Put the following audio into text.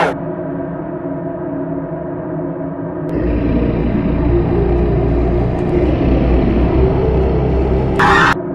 Ow!